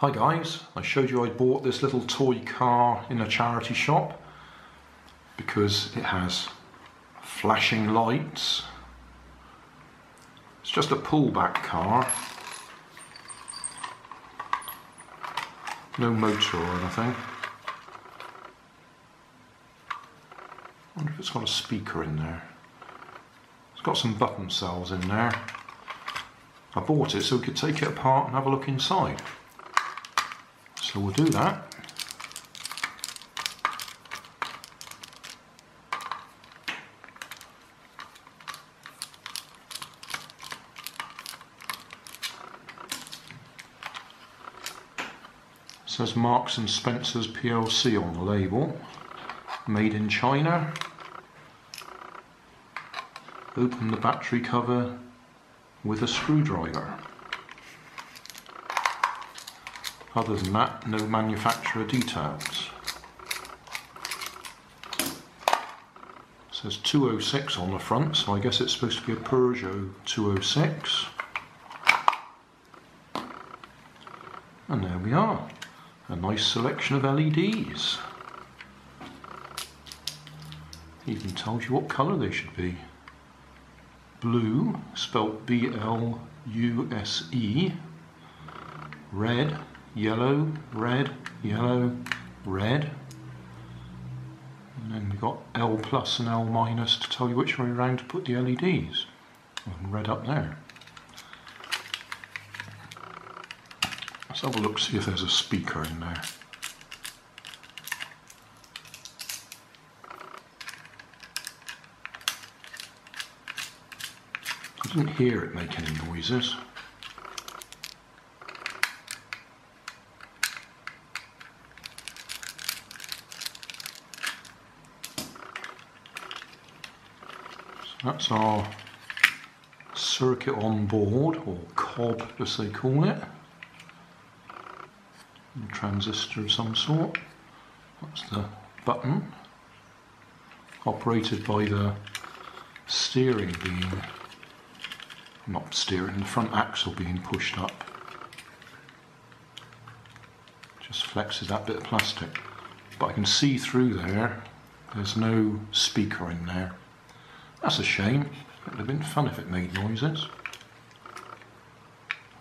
Hi guys, I showed you I bought this little toy car in a charity shop because it has flashing lights. It's just a pullback car. No motor or anything. I wonder if it's got a speaker in there. It's got some button cells in there. I bought it so we could take it apart and have a look inside. So we'll do that. Says Marks and Spencer's PLC on the label. Made in China. Open the battery cover with a screwdriver. Other than that, no manufacturer details. It says 206 on the front, so I guess it's supposed to be a Peugeot 206. And there we are, a nice selection of LEDs. Even tells you what colour they should be. Blue, spelt B-L-U-S-E. Red, yellow, red, yellow, red. And then we've got L plus and L minus to tell you which way around to put the LEDs. And red up there. Let's have a look, see if there's a speaker in there. I didn't hear it make any noises. That's our circuit on board, or cob as they call it. A transistor of some sort. That's the button. Operated by the steering being, not steering, the front axle being pushed up. Just flexes that bit of plastic. But I can see through there, there's no speaker in there. That's a shame. It would have been fun if it made noises.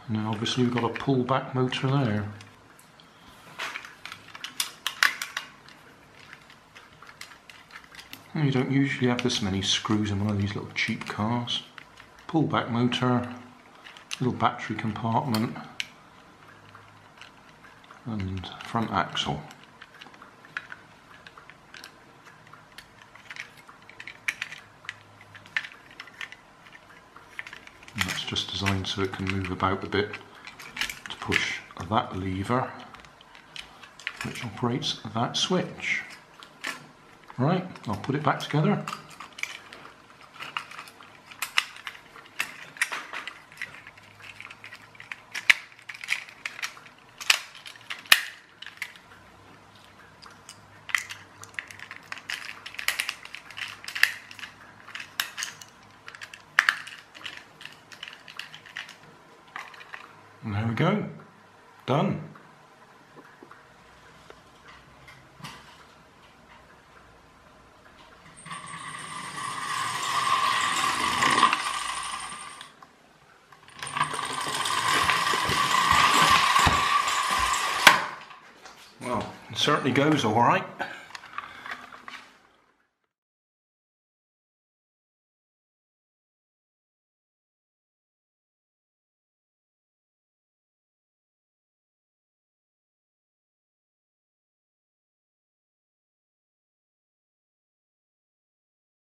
And then obviously we've got a pull back motor there. You don't usually have this many screws in one of these little cheap cars. Pull back motor, little battery compartment and front axle. Just designed so it can move about a bit to push that lever which operates that switch. Right, I'll put it back together. And there we go. Done. Well, it certainly goes all right.